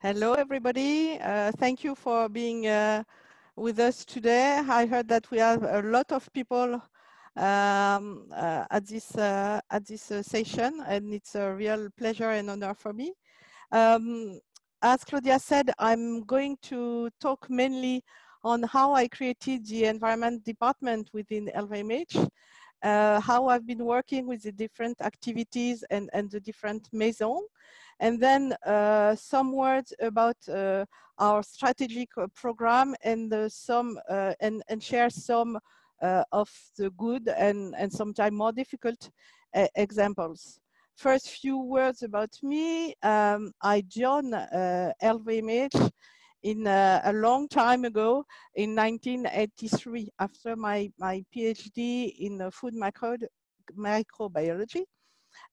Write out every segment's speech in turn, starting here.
Hello, everybody. Uh, thank you for being uh, with us today. I heard that we have a lot of people um, uh, at this uh, at this uh, session, and it's a real pleasure and honor for me. Um, as Claudia said, I'm going to talk mainly on how I created the environment department within LVMH, uh, how I've been working with the different activities and, and the different maisons, and then uh, some words about uh, our strategic uh, program and some uh, and, and share some uh, of the good and, and sometimes more difficult examples. First few words about me. Um, I joined LVMH in uh, a long time ago in 1983 after my, my PhD in uh, food micro, microbiology.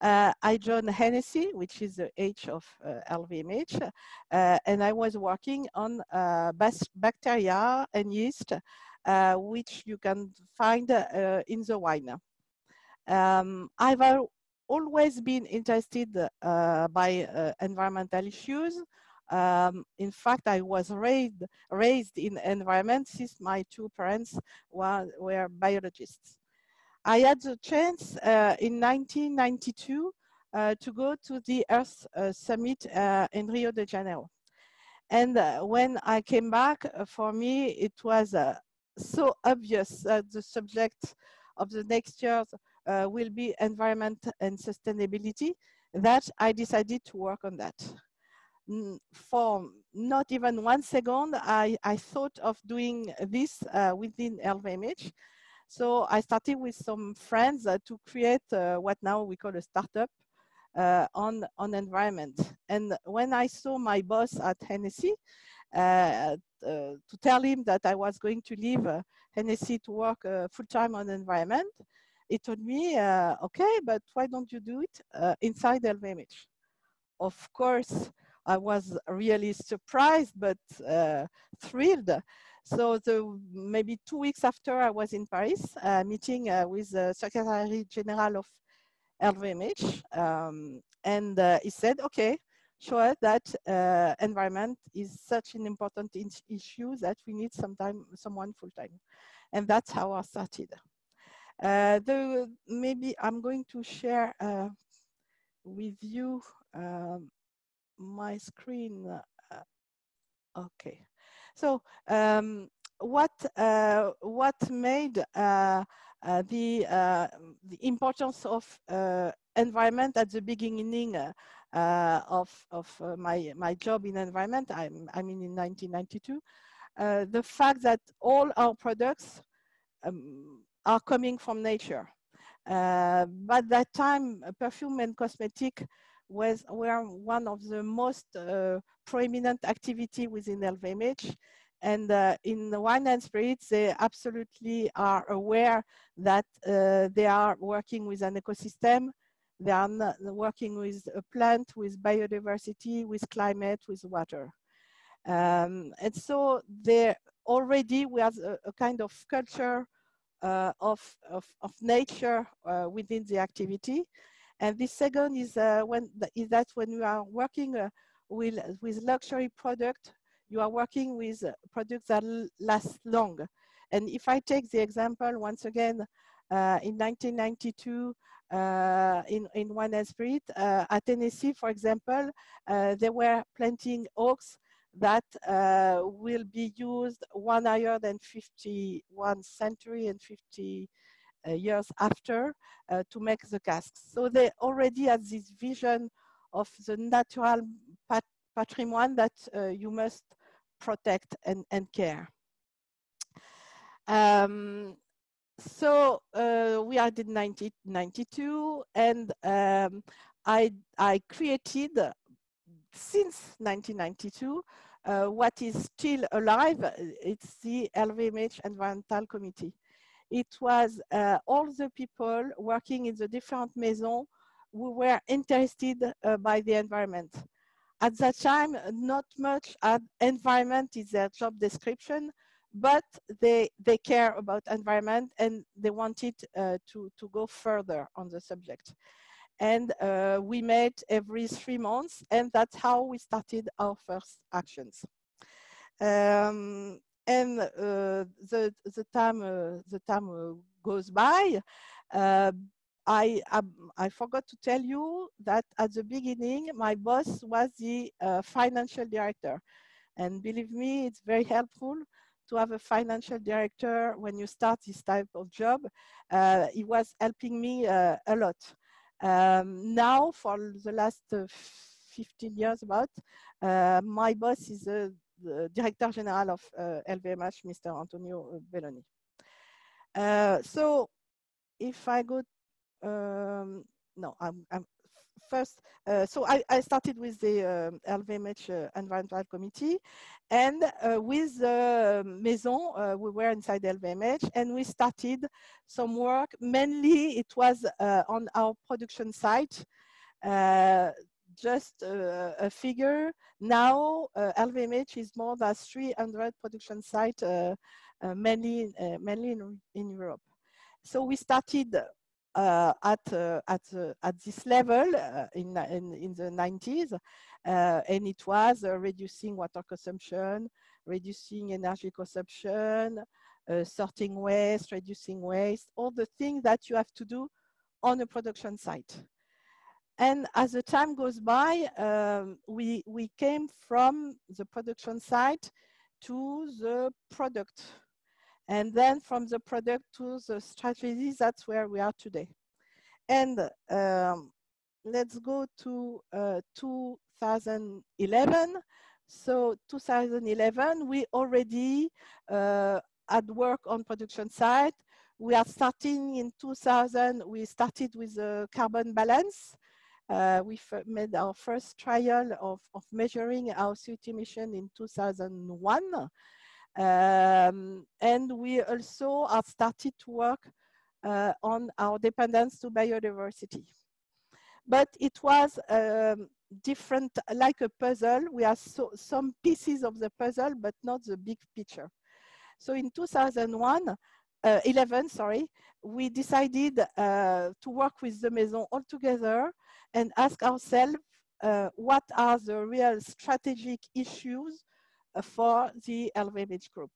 Uh, I joined Hennessy, which is the H of uh, LVMH, uh, and I was working on uh, bacteria and yeast, which you can find in the wine. Um, I've always been interested by environmental issues, um, in fact, I was raised, raised in environment since my two parents were, were biologists. I had the chance uh, in 1992 uh, to go to the Earth uh, Summit uh, in Rio de Janeiro. And uh, when I came back, uh, for me, it was so obvious that the subject of the next years will be environment and sustainability that I decided to work on that for not even one second, I, I thought of doing this uh, within LVMH. So I started with some friends uh, to create uh, what now we call a startup uh, on, on environment. And when I saw my boss at Hennessy, uh, uh, to tell him that I was going to leave Hennessy to work full-time on environment, he told me, okay, but why don't you do it inside LVMH? Of course, I was really surprised but uh, thrilled. So the, maybe two weeks after I was in Paris, uh, meeting uh, with the Secretary General of LVMH, um, and uh, he said, okay, us that uh, environment is such an important issue that we need sometime someone full time, and that's how I started. Uh, the, maybe I'm going to share with you um, my screen. Uh, okay. So um, what uh, what made uh, uh the uh, the importance of uh, environment at the beginning of of my my job in environment? I'm I mean in 1992. the fact that all our products um, are coming from nature. but that time, perfume and cosmetic was were one of the most uh, prominent activity within LVMH. And uh, in the wine and spirits, they absolutely are aware that uh, they are working with an ecosystem. They are working with a plant, with biodiversity, with climate, with water. Um, and so there already we have a, a kind of culture uh, of, of, of, nature uh, within the activity. And the second is uh, is that when you are working uh, with with luxury product, you are working with products that last long. And if I take the example once again, uh, in 1992, uh, in, in Wine and Spirit, uh, at Hennessy, for example, uh, they were planting oaks that uh, will be used 151 century and 50 uh, years after uh, to make the casks. So they already had this vision of the natural pat patrimoine that uh, you must protect and, and care. Um, so uh, we are in 1992 and um, I, I created since 1992 uh, what is still alive, it's the LVMH Environmental Committee it was uh, all the people working in the different maisons who were interested uh, by the environment. At that time, not much environment is their job description, but they, they care about environment and they wanted uh, to, to go further on the subject. and uh, we met every three months, and that's how we started our first actions. Um, and the the time the time goes by. I, I, I forgot to tell you that at the beginning, my boss was the financial director. And believe me, it's very helpful to have a financial director when you start this type of job. Uh, he was helping me uh, a lot. Um, now, for the last uh, 15 years about, my boss is the director general of LVMH, uh, Mr. Antonio Belloni. Uh, so if I go, um, no, I'm, I'm first, uh, so I, I, started with the um, LVMH uh, Environmental Committee and uh, with the Maison, uh, we were inside LVMH and we started some work. Mainly it was uh, on our production site. Uh, just a figure, now LVMH is more than 300 production sites, mainly, mainly in, in Europe. So we started uh, at uh, at uh, at this level in, in, in the 90s, and it was reducing water consumption, reducing energy consumption, sorting waste, reducing waste, all the things that you have to do on a production site. And as the time goes by, um, we, we came from the production site to the product and then from the product to the strategy, that's where we are today. And um, let's go to uh, 2011. So 2011, we already uh, had work on production side. We are starting in 2000, we started with a carbon balance. Uh, we made our first trial of, of measuring our CO2 emission in 2001. Um, and we also have started to work uh, on our dependence to biodiversity. But it was um, different, like a puzzle. We have so, some pieces of the puzzle, but not the big picture. So in 2001, uh, 11, sorry, we decided uh, to work with the Maison all together and ask ourselves uh, what are the real strategic issues for the LVMH group.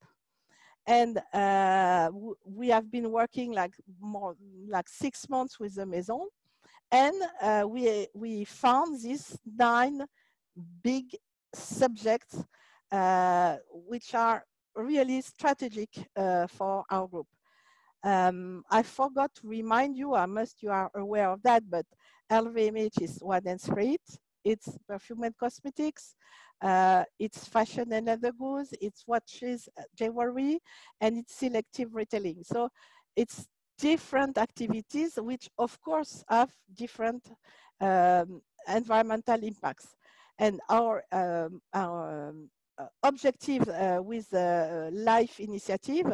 And uh, we have been working like more like six months with the Maison. And uh, we, we found these nine big subjects uh, which are really strategic uh, for our group. Um, I forgot to remind you, I must you are aware of that, but LVMH is one and Spirit, it's perfume and cosmetics, uh, it's fashion and leather goods, it's watches, uh, jewelry, and it's selective retailing. So it's different activities, which of course have different um, environmental impacts. And our, um, our um, uh, objective uh, with the LIFE initiative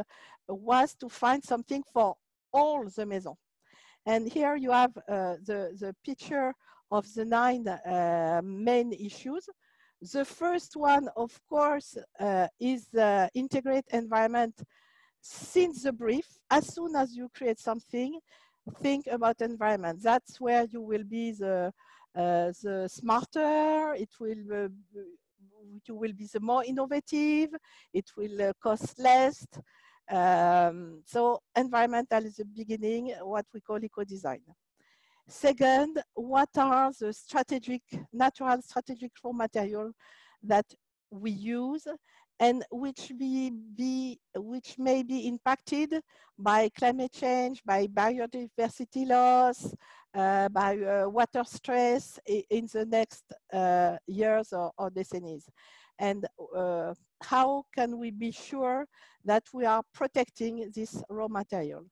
was to find something for all the maison. And here you have uh, the, the picture of the nine uh, main issues. The first one, of course, uh, is the integrate environment since the brief. As soon as you create something, think about environment. That's where you will be the, uh, the smarter, it will, uh, you will be the more innovative, it will uh, cost less. Um, so environmental is the beginning, what we call eco-design. Second, what are the strategic, natural strategic raw material that we use and which be, be which may be impacted by climate change, by biodiversity loss, uh, by uh, water stress in the next uh, years or, or, decennies. And uh, how can we be sure that we are protecting this raw material?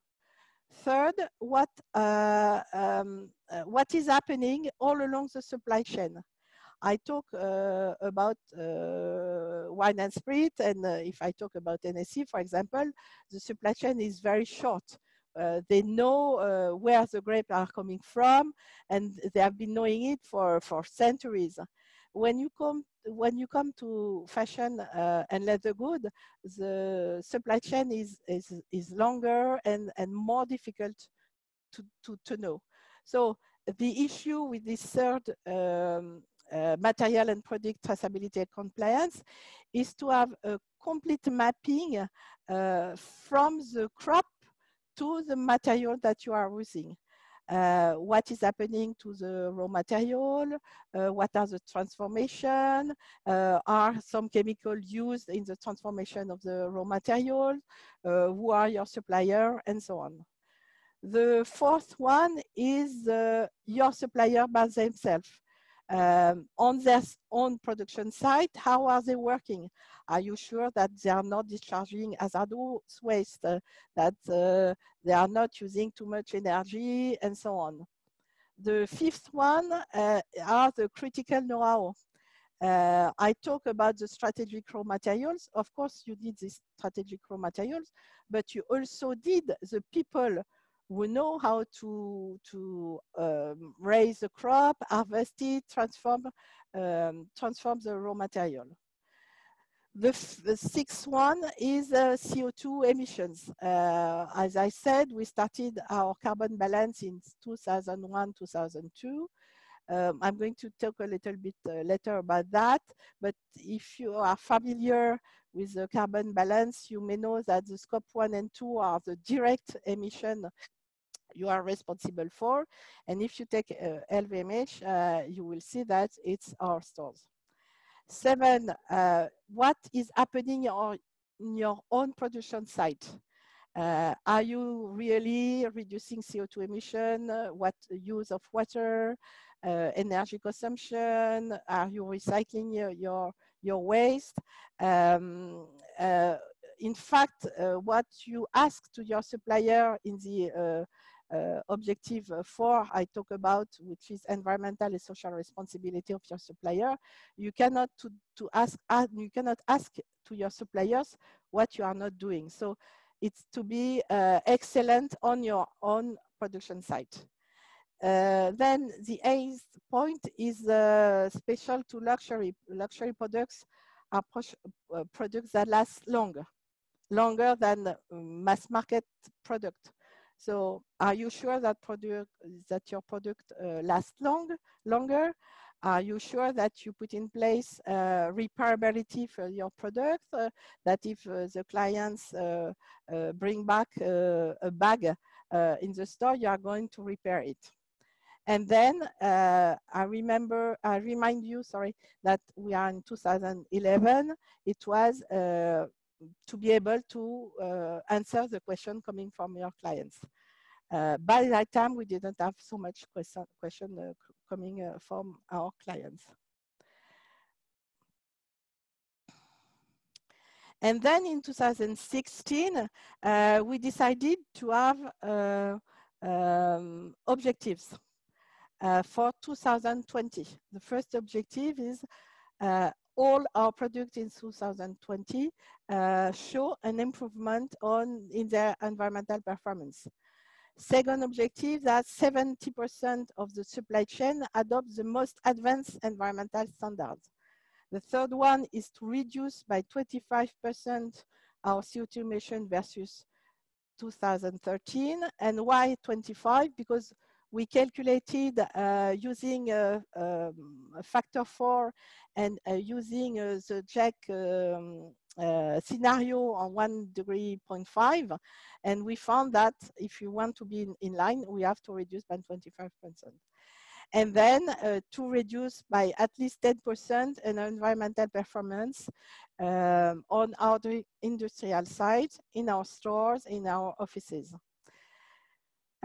Third, what, uh, um, uh, what is happening all along the supply chain? I talk uh, about uh, wine and spirit, and uh, if I talk about NSC, for example, the supply chain is very short. Uh, they know where the grapes are coming from, and they have been knowing it for, for centuries. When you come when you come to fashion uh, and leather good, the supply chain is, is, is longer and, and more difficult to, to, to know. So the issue with this third um, uh, material and product traceability and compliance is to have a complete mapping uh, from the crop to the material that you are using. Uh, what is happening to the raw material, uh, what are the transformation, uh, are some chemical used in the transformation of the raw material, uh, who are your supplier, and so on. The fourth one is uh, your supplier by themselves. Um, on their own production site, how are they working? Are you sure that they are not discharging hazardous waste, uh, that uh, they are not using too much energy, and so on? The fifth one uh, are the critical know-how. Uh, I talk about the strategic raw materials. Of course, you need these strategic raw materials, but you also did the people we know how to, to um, raise the crop, harvest it, transform, um, transform the raw material. The, the sixth one is uh, CO2 emissions. Uh, as I said, we started our carbon balance in 2001, 2002. Um, I'm going to talk a little bit uh, later about that, but if you are familiar with the carbon balance, you may know that the scope one and two are the direct emission you are responsible for. And if you take uh, LVMH, uh, you will see that it's our stores. Seven, uh, what is happening on your own production site? Uh, are you really reducing CO2 emission? Uh, what use of water, uh, energy consumption? Are you recycling your, your, your waste? Um, in fact, what you ask to your supplier in the uh, objective four I talk about, which is environmental and social responsibility of your supplier, you cannot to, to ask, uh, you cannot ask to your suppliers what you are not doing. So it's to be uh, excellent on your own production site. Uh, then the eighth point is uh, special to luxury. Luxury products are uh, products that last longer, longer than mass market product. So are you sure that product that your product uh, lasts long longer? Are you sure that you put in place uh, repairability for your product? Uh, that if uh, the clients uh, uh, bring back a bag in the store, you are going to repair it. And then I remember, I remind you, sorry, that we are in 2011. It was to be able to uh, answer the question coming from your clients. Uh, by that time, we didn't have so much question, question uh, coming uh, from our clients. And then in 2016, uh, we decided to have uh, um, objectives for 2020. The first objective is all our products in 2020 uh, show an improvement on in their environmental performance. Second objective that 70% of the supply chain adopt the most advanced environmental standards. The third one is to reduce by 25% our CO2 emission versus 2013. And why 25? Because we calculated uh, using a, um, factor four and uh, using uh, the Jack um, uh, scenario on one degree five, And we found that if you want to be in, in line, we have to reduce by 25%. And then uh, to reduce by at least 10% an environmental performance um, on our industrial sites, in our stores, in our offices.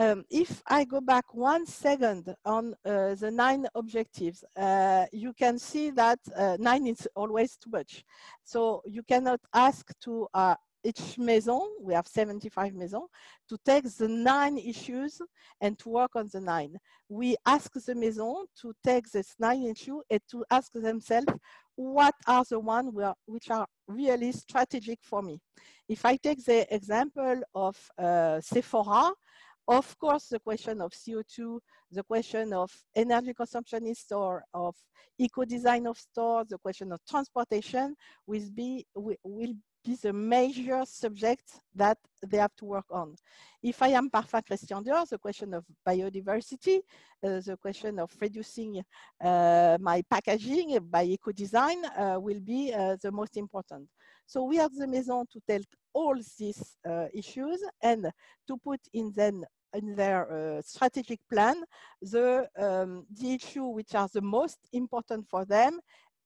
Um, if I go back one second on uh, the nine objectives, uh, you can see that uh, nine is always too much. So you cannot ask to uh, each maison, we have 75 maisons, to take the nine issues and to work on the nine. We ask the maison to take this nine issue and to ask themselves, what are the ones which are really strategic for me? If I take the example of uh, Sephora, Of course, the question of CO2, the question of energy consumption in store, of eco-design of stores, the question of transportation will be, will be the major subject that they have to work on. If I am Parfum Christian Dior, the question of biodiversity, uh, the question of reducing uh, my packaging by eco-design uh, will be uh, the most important. So we have the Maison to take all these uh, issues and to put in them in their uh, strategic plan the, um, the issue which are the most important for them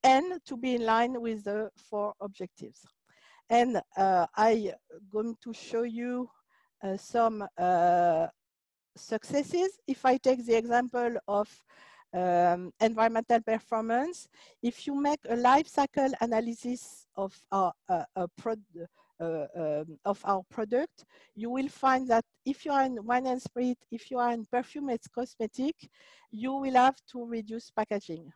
and to be in line with the four objectives. And uh, I'm going to show you uh, some uh, successes. If I take the example of um, environmental performance, if you make a life cycle analysis of uh, uh, um, of our product, you will find that if you are in wine and spirit, if you are in perfume and cosmetic, you will have to reduce packaging.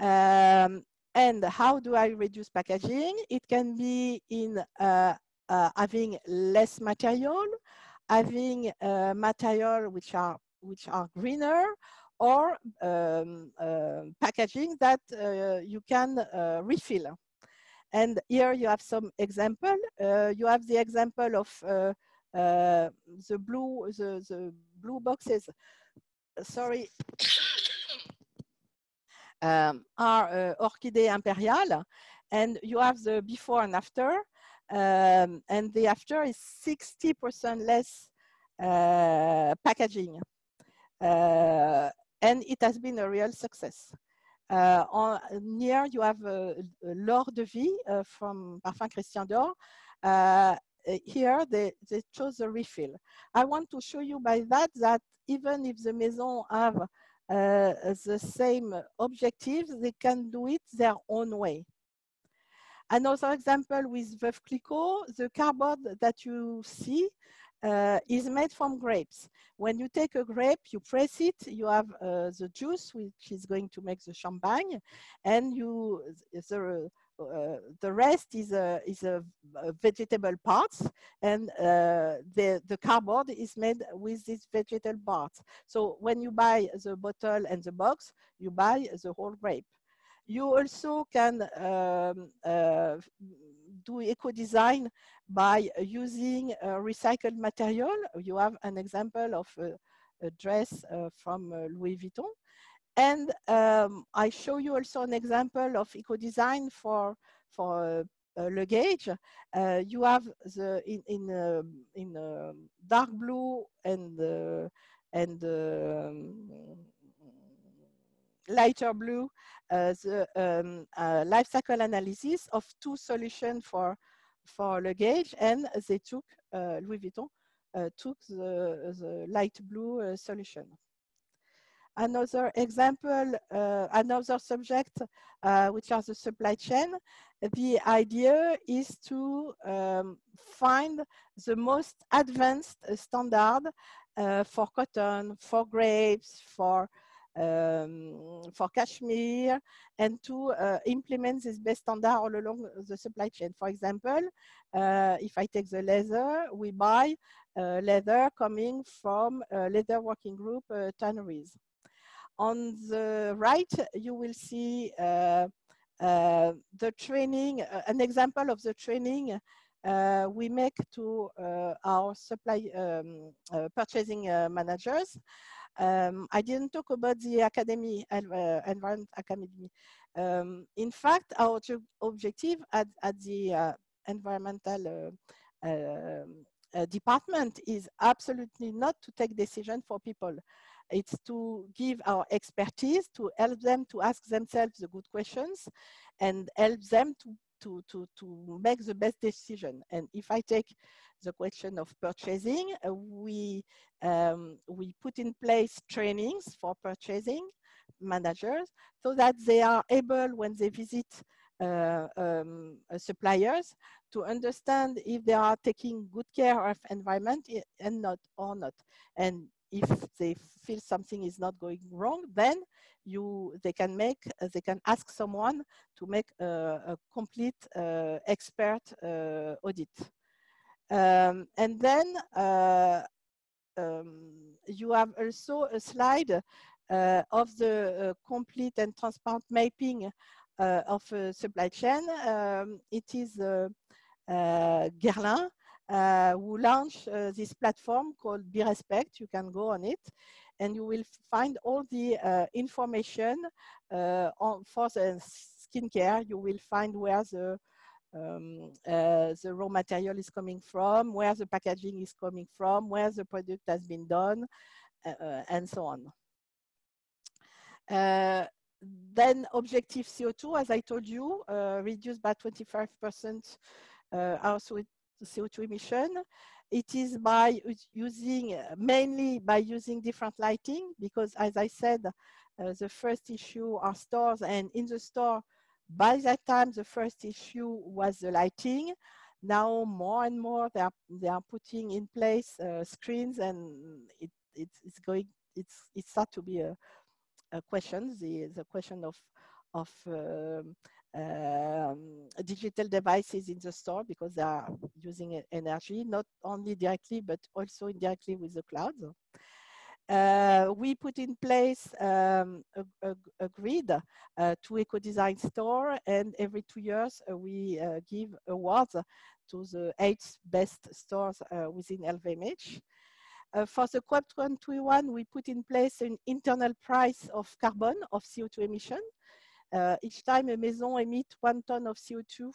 Um, and how do I reduce packaging? It can be in uh, uh, having less material, having uh, material which are which are greener, or um, uh, packaging that uh, you can uh, refill. And here you have some example. you have the example of the blue the, the blue boxes. Sorry. um, are uh, Orchidée Impériale. And you have the before and after. Um, and the after is 60% less uh, packaging. Uh, and it has been a real success. Uh, on, near you have uh, L'Or de Vie uh, from Parfum Christian Dior. Uh, here they, they chose a refill. I want to show you by that that even if the Maison have uh, the same objectives, they can do it their own way. Another example with Veuve Clicquot, the cardboard that you see uh, is made from grapes. When you take a grape, you press it, you have uh, the juice, which is going to make the champagne, and you the uh, the rest is a is a, vegetable parts, and uh, the the cardboard is made with these vegetable parts. So when you buy the bottle and the box, you buy the whole grape. You also can um, uh, do eco design by using recycled material. You have an example of a, a dress uh, from uh, Louis Vuitton and um, I show you also an example of eco-design for, for uh, luggage. Uh, you have the in in uh, in uh, dark blue and uh, and um, lighter blue uh, the um, life cycle analysis of two solutions for for luggage, and they took Louis Vuitton took the, the light blue solution. Another example, uh, another subject, uh, which are the supply chain. The idea is to um, find the most advanced standard uh, for cotton, for grapes, for um, for cashmere, and to uh, implement this best standard all along the supply chain. For example, uh, if I take the leather, we buy uh, leather coming from leather working group tanneries. On the right, you will see uh, uh, the training, uh, an example of the training uh, we make to uh, our supply um, uh, purchasing managers. Um, I didn't talk about the academy, environment academy. Um, in fact, our objective at, at the environmental department is absolutely not to take decision for people. It's to give our expertise, to help them to ask themselves the good questions and help them to, to, to, to make the best decision. And if I take the question of purchasing, uh, we, um, we put in place trainings for purchasing managers so that they are able when they visit uh, um, uh, suppliers to understand if they are taking good care of environment and not or not. And if they feel something is not going wrong, then you they can make uh, they can ask someone to make a, a complete uh, expert uh, audit. Um, and then uh, um, you have also a slide uh, of the uh, complete and transparent mapping of a supply chain. Um, it is Guerlain who launched this platform called Bee Respect. You can go on it and you will find all the uh, information uh, on, for the skincare. You will find where the um, uh, the raw material is coming from, where the packaging is coming from, where the product has been done, and so on. Uh, then objective CO2, as I told you, uh, reduced by 25% uh, our CO2 emission. It is by using, mainly by using different lighting, because as I said, uh, the first issue are stores and in the store, by that time, the first issue was the lighting. Now more and more they are, they are putting in place uh, screens and it, it's going, it's, it's start to be a, uh, questions, the, the question of, of um, um, digital devices in the store because they are using energy, not only directly, but also indirectly with the cloud. Uh, we put in place um, a, a, a, grid uh, to eco-design store and every two years uh, we uh, give awards to the eight best stores uh, within LVMH. Uh, for the COP21, we put in place an internal price of carbon, of CO2 emission. Uh, each time a maison emits one ton of CO2,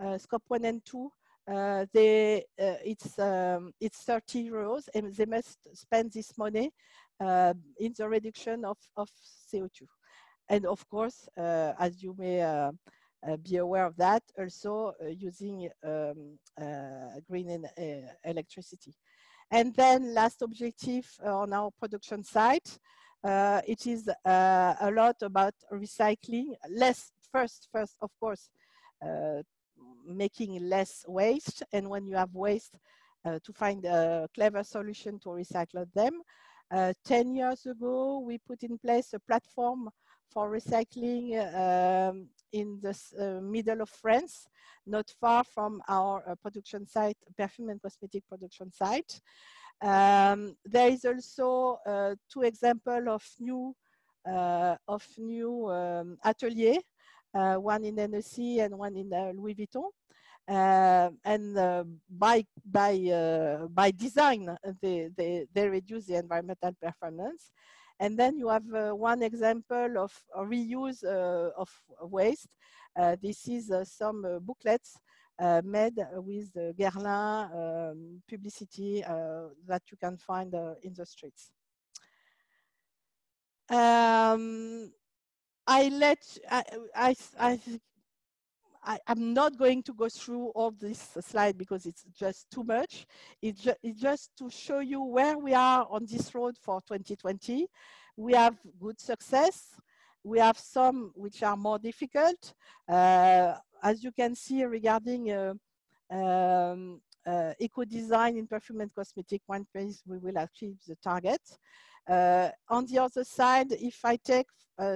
uh, scope one and two, uh, they, uh, it's, um, it's 30 euros and they must spend this money uh, in the reduction of, of CO2. And of course, as you may be aware of that, also using um, green electricity. And then last objective uh, on our production site, uh, it is uh, a lot about recycling, less first, first of course, uh, making less waste. And when you have waste, uh, to find a clever solution to recycle them. Uh, 10 years ago, we put in place a platform for recycling um, in the uh, middle of France, not far from our production site, perfume and cosmetic production site. Um, there is also uh, two examples of new uh, of new um, atelier, uh, one in Annecy and one in uh, Louis Vuitton. Uh, and uh, by by by design, they, they they reduce the environmental performance. And then you have uh, one example of reuse uh, of waste. Uh, this is some booklets made with the Guerlain um, publicity that you can find in the streets. Um, I let I, I, I I, am not going to go through all this slide because it's just too much. It's, ju it's just to show you where we are on this road for 2020. We have good success. We have some which are more difficult. Uh, as you can see regarding uh, um, uh, eco-design in perfume and cosmetic, one place we will achieve the target. Uh, on the other side, if I take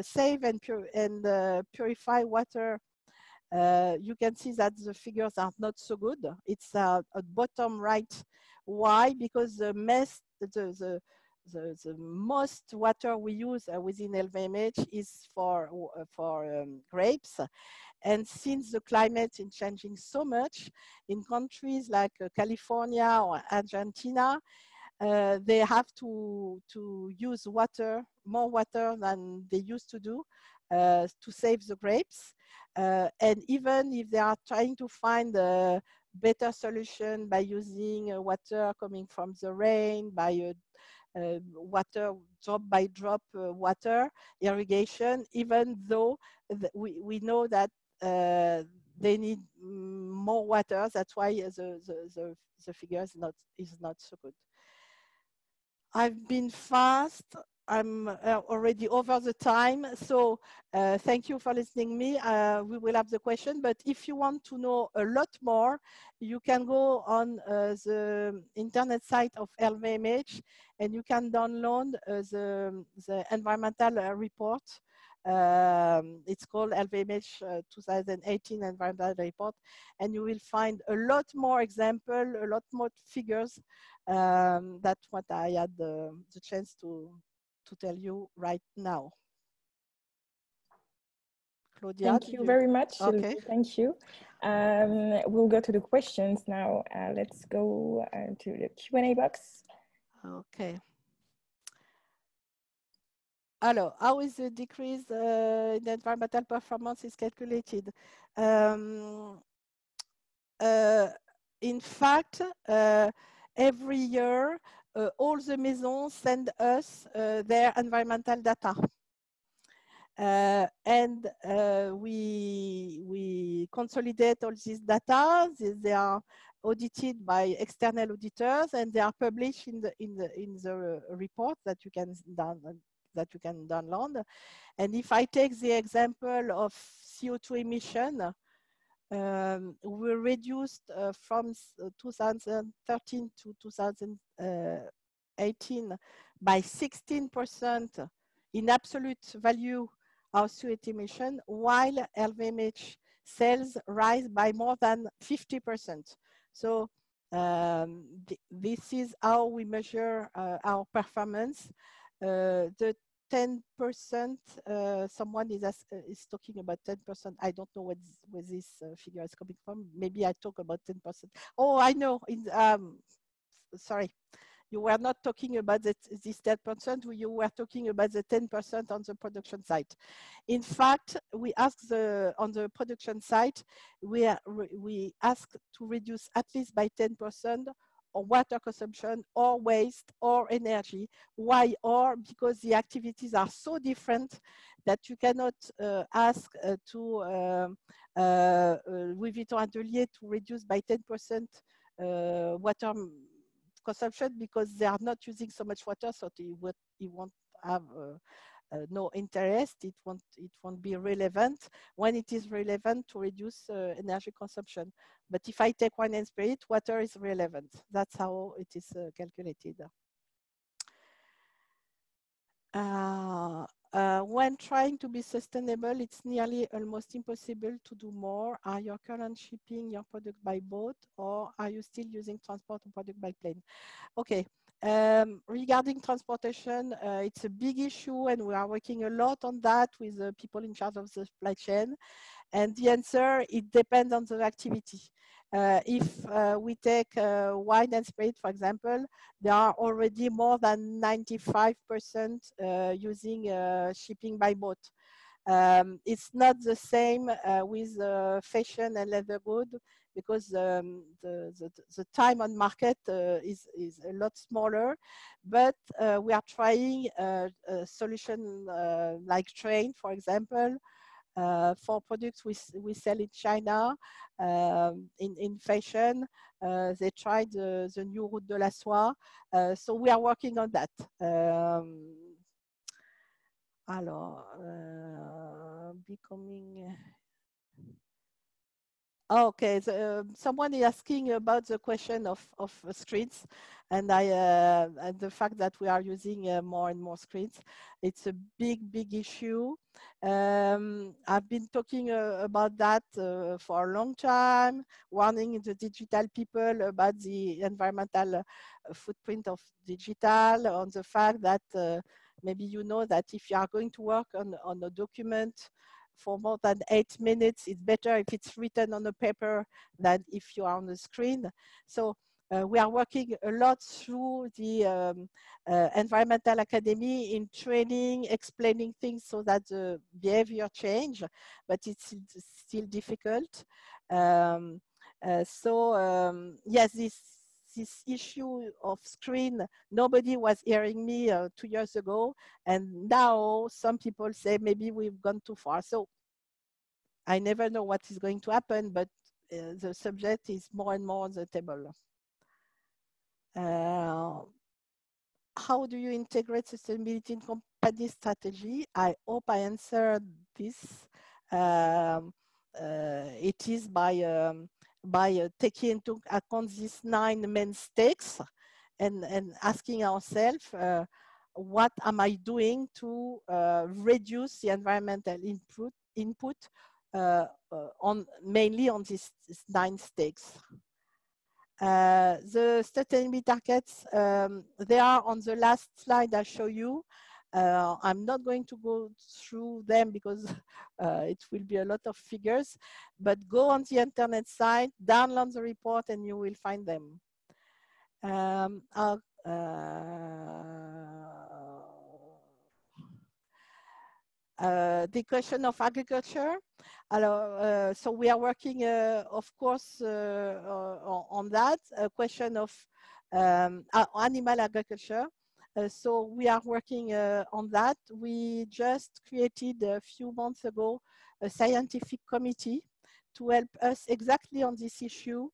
save and, pur and purify water uh, you can see that the figures are not so good. It's uh, at bottom right. Why? Because the, mess, the, the, the, the most water we use uh, within LVMH is for, uh, for um, grapes. And since the climate is changing so much in countries like uh, California or Argentina, uh, they have to, to use water, more water than they used to do uh, to save the grapes. Uh, and even if they are trying to find a better solution by using water coming from the rain, by water drop by drop uh, water irrigation, even though we, we know that uh, they need more water. That's why the, the, the, the figure is not, is not so good. I've been fast. I'm uh, already over the time, so uh, thank you for listening me. Uh, we will have the question, but if you want to know a lot more, you can go on uh, the internet site of LVMH and you can download uh, the, the environmental uh, report Um, it's called LVMH uh, 2018 Environmental Report, and you will find a lot more example, a lot more figures. Um, that's what I had the chance to to tell you right now. Claudia, Thank you, you, very much. Okay. Thank you. Um, we'll go to the questions now. Uh, let's go uh, to the Q&A box. Okay. Alors, how is the decrease uh, in environmental performance is calculated? Um, uh, in fact, uh, every year, all the maisons send us uh, their environmental data. Uh, and uh, we, we consolidate all this data. They, they, are audited by external auditors and they are published in the, in the, in the report that you can that you can download. And if I take the example of CO2 emission, um, we reduced uh, from uh, 2013 to 2018 by 16% in absolute value our CO2 emission, while LVMH sales rise by more than 50%. So um, th this is how we measure uh, our performance. Uh, the 10%, uh, someone is, uh, is talking about 10%. I don't know this, where this uh, figure is coming from. Maybe I talk about 10%. Oh, I know. In, um, sorry. You were not talking about this 10%, you were talking about the 10% on the production site. In fact, we ask the, on the production site, we, are, we ask to reduce at least by 10% or water consumption or waste or energy. Why or? Because the activities are so different that you cannot uh, ask uh, to um, uh, uh, Louis Vuitton Atelier to reduce by 10% uh, water consumption because they are not using so much water, so it, would, it won't have uh, no interest, it won't, it won't be relevant when it is relevant to reduce uh, energy consumption. But if I take wine and spirit, water is relevant. That's how it is uh, calculated. Uh, uh, when trying to be sustainable, it's nearly almost impossible to do more. Are you current shipping your product by boat or are you still using transport or product by plane? Okay, um, regarding transportation, uh, it's a big issue and we are working a lot on that with the people in charge of the supply chain. And the answer, it depends on the activity. Uh, if uh, we take uh, wine and spirit, for example, there are already more than 95% uh, using uh, shipping by boat. Um, it's not the same with fashion and leather good because um, the, the, the, time on market uh, is, is a lot smaller, but uh, we are trying a, a solution uh, like train, for example, uh, for products we, we sell in China, um, in, in fashion. Uh, they tried the, the new Route de la Soie. Uh, so we are working on that. Um, alors, becoming Okay, um, someone is asking about the question of, of screens and I uh, and the fact that we are using uh, more and more screens. It's a big, big issue. Um, I've been talking uh, about that uh, for a long time, warning the digital people about the environmental uh, footprint of digital, on the fact that maybe you know that if you are going to work on, on a document for more than eight minutes. It's better if it's written on a paper than if you are on the screen. So uh, we are working a lot through the um, uh, Environmental Academy in training, explaining things so that the behavior change, but it's still difficult. Um, uh, so um, yes, this this issue of screen, nobody was hearing me uh, two years ago. And now some people say maybe we've gone too far. So I never know what is going to happen, but uh, the subject is more and more on the table. Uh, how do you integrate sustainability in company strategy? I hope I answered this. Um, uh, it is by um, by uh, taking into account these nine main stakes and, and asking ourselves uh, what am I doing to uh, reduce the environmental input, input on mainly on these nine stakes. Uh, the sustainability targets, um, they are on the last slide I show you. Uh, I'm not going to go through them because uh, it will be a lot of figures, but go on the internet site, download the report and you will find them. Um, uh, uh, the question of agriculture. Uh, so we are working, uh, of course, on that. A question of um, animal agriculture. Uh, so we are working uh, on that. We just created a few months ago a scientific committee to help us exactly on this issue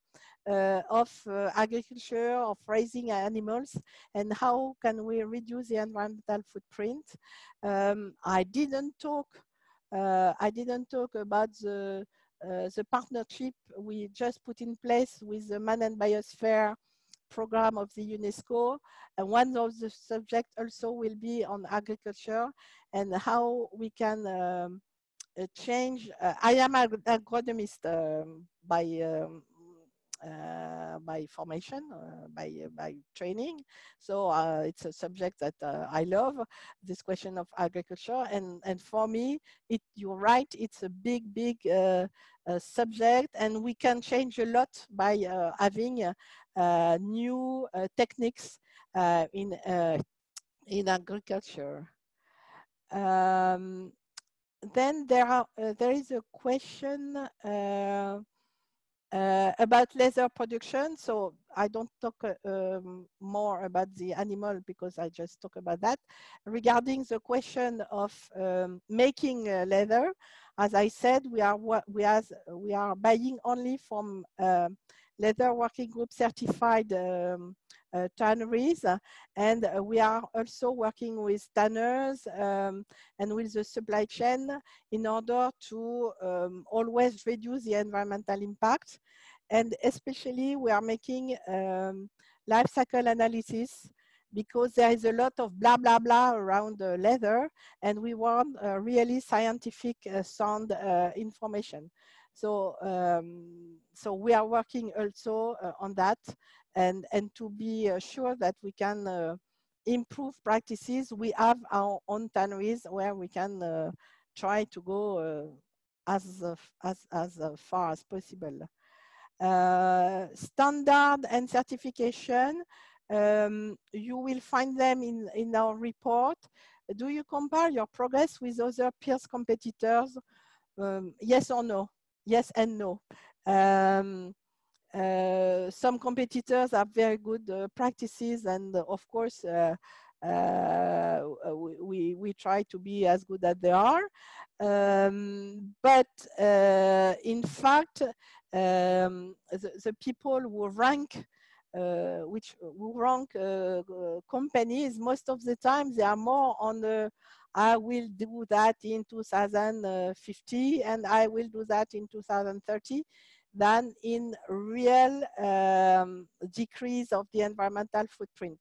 uh, of uh, agriculture, of raising animals, and how can we reduce the environmental footprint. Um, I didn't talk. Uh, I didn't talk about the uh, the partnership we just put in place with the Man and Biosphere program of the UNESCO. And one of the subjects also will be on agriculture and how we can um, uh, change. Uh, I am an agronomist um, by um, uh, by formation, uh, by uh, by training. So uh, it's a subject that I love. This question of agriculture, and and for me, it you're right. It's a big big subject, and we can change a lot by having new techniques in in agriculture. Um, then there are uh, there is a question uh, uh, about leather production. So I don't talk uh, um, more about the animal because I just talk about that. Regarding the question of um, making uh, leather, as I said, we are we as we are buying only from um, leather working group certified um, uh, tanneries. And uh, we are also working with tanners um, and with the supply chain in order to um, always reduce the environmental impact. And especially we are making um, life cycle analysis because there is a lot of blah, blah, blah around the leather and we want really scientific uh, sound uh, information. So, um, so we are working also uh, on that and, and to be uh, sure that we can uh, improve practices, we have our own tanneries where we can uh, try to go as, as, as far as possible. standard and certification, um, you will find them in, in our report. Do you compare your progress with other peers competitors? Um, yes or no? Yes and no. Um, uh, some competitors have very good uh, practices and uh, of course uh, uh, we, we try to be as good as they are. Um, but uh, in fact, um, the, the, people who rank uh, which rank uh, companies most of the time they are more on the I will do that in 2050 and I will do that in 2030 than in real um, decrease of the environmental footprint.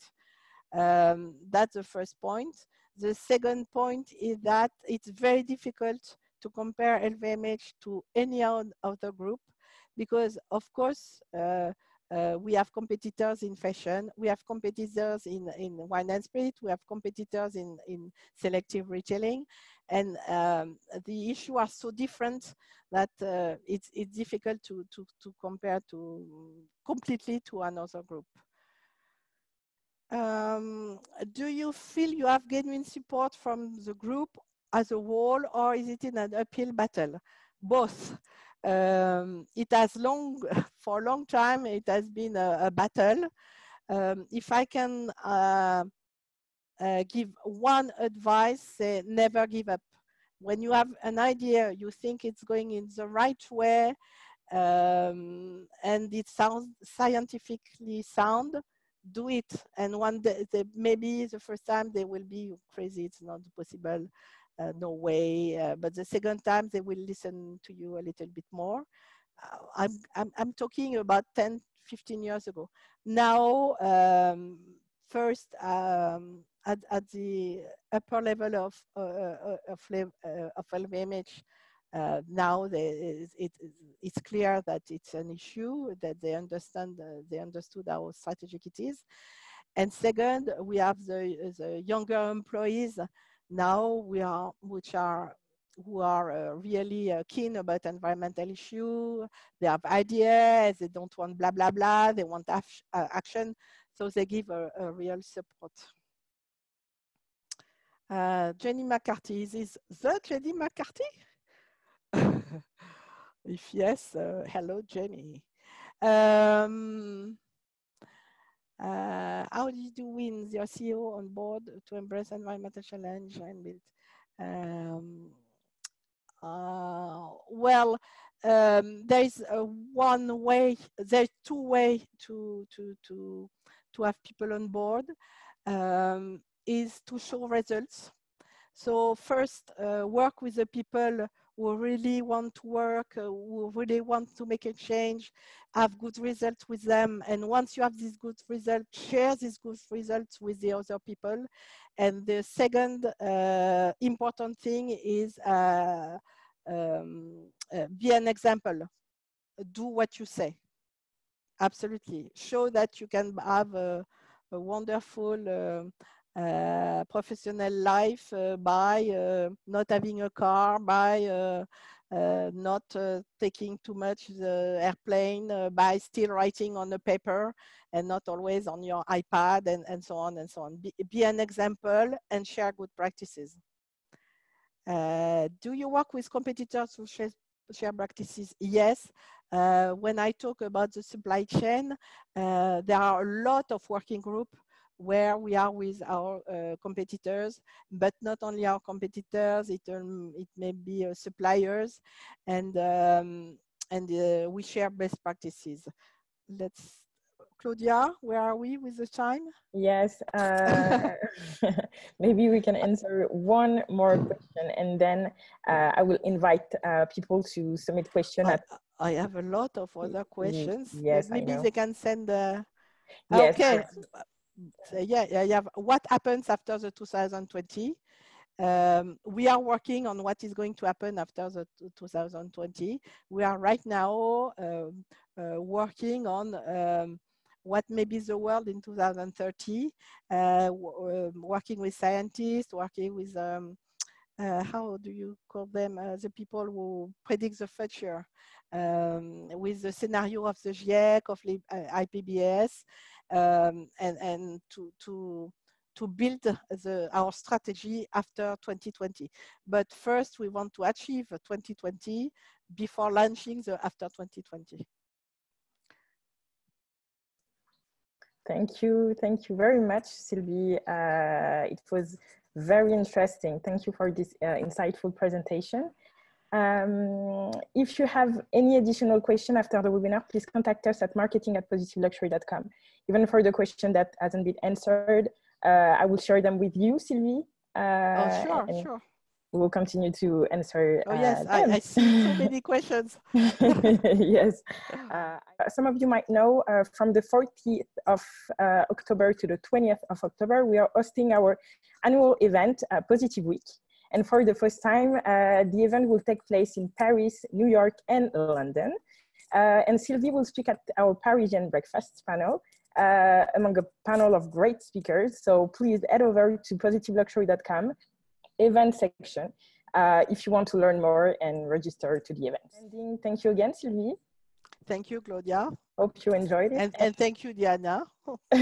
Um, that's the first point. The second point is that it's very difficult to compare LVMH to any other group because of course uh, uh, we have competitors in fashion, we have competitors in, in wine and spirit, we have competitors in, in selective retailing, and um, the issues are so different that uh, it's, it's difficult to, to, to compare to completely to another group. Um, do you feel you have genuine support from the group as a whole or is it in an uphill battle? Both. Um, it has long, for a long time, it has been a, a battle. Um, if I can uh, uh, give one advice, say never give up. When you have an idea, you think it's going in the right way, um, and it sounds scientifically sound, do it. And one day, they, maybe the first time they will be crazy, it's not possible, uh, no way. Uh, but the second time they will listen to you a little bit more. Uh, I'm, I'm, I'm talking about 10, 15 years ago. Now, um, first, um, at, at the upper level of uh, uh of, of LVMH, uh, now they, it, it's clear that it's an issue that they understand uh, they understood how strategic it is and second we have the, the younger employees now we are which are who are uh, really uh, keen about environmental issue. They have ideas they don't want blah blah blah they want uh, action. So they give a, a real support. Uh, Jenny McCarthy is this the Jenny McCarthy? If yes, uh, hello, Jenny. Um, how did you win your CEO on board to embrace environmental challenge and build? Um, uh, well, um, there is one way. There's two way to to to to have people on board. Um, is to show results. So first, uh, work with the people who really want to work, uh, who really want to make a change, have good results with them. And once you have these good results, share these good results with the other people. And the second uh, important thing is uh, um, uh, be an example. Do what you say. Absolutely. Show that you can have a, a wonderful uh, professional life uh, by uh, not having a car, by not taking too much the airplane, by still writing on the paper and not always on your iPad and, and so on and so on. Be, be an example and share good practices. Uh, do you work with competitors who share, share practices? Yes. Uh, when I talk about the supply chain, uh, there are a lot of working groups where we are with our uh, competitors, but not only our competitors, it, um, it may be uh, suppliers, and, um, and uh, we share best practices. Let's, Claudia, where are we with the time? Yes, uh, maybe we can answer one more question and then uh, I will invite uh, people to submit questions. I, I have a lot of other questions. Yes, maybe they can send the. Yes, okay, yeah, yeah, yeah. What happens after the 2020? Um, we are working on what is going to happen after the 2020. We are right now um, uh, working on um, what may be the world in 2030, uh, um, working with scientists, working with, um, uh, how do you call them, uh, the people who predict the future, um, with the scenario of the GIEC, of IPBES, um, and, and to, to, to build the, our strategy after 2020. But first, we want to achieve 2020 before launching the after 2020. Thank you. Thank you very much, Sylvie. Uh, it was very interesting. Thank you for this uh, insightful presentation. Um, if you have any additional question after the webinar, please contact us at marketing at positiveluxury.com. Even for the question that hasn't been answered, uh, I will share them with you, Sylvie. Uh, oh, sure, sure. We will continue to answer. Oh, yes, uh, I, I, see so many questions. yes. Uh, some of you might know uh, from the 14th of uh, October to the 20th of October, we are hosting our annual event, Positive Week. And for the first time, uh, the event will take place in Paris, New York, and London. Uh, and Sylvie will speak at our Parisian breakfast panel uh, among a panel of great speakers. So please head over to positiveluxury.com event section uh, if you want to learn more and register to the event. Thank you again, Sylvie. Thank you, Claudia. Hope you enjoyed it. And, and thank you, Diana.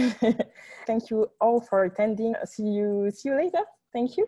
thank you all for attending. See you, see you later. Thank you.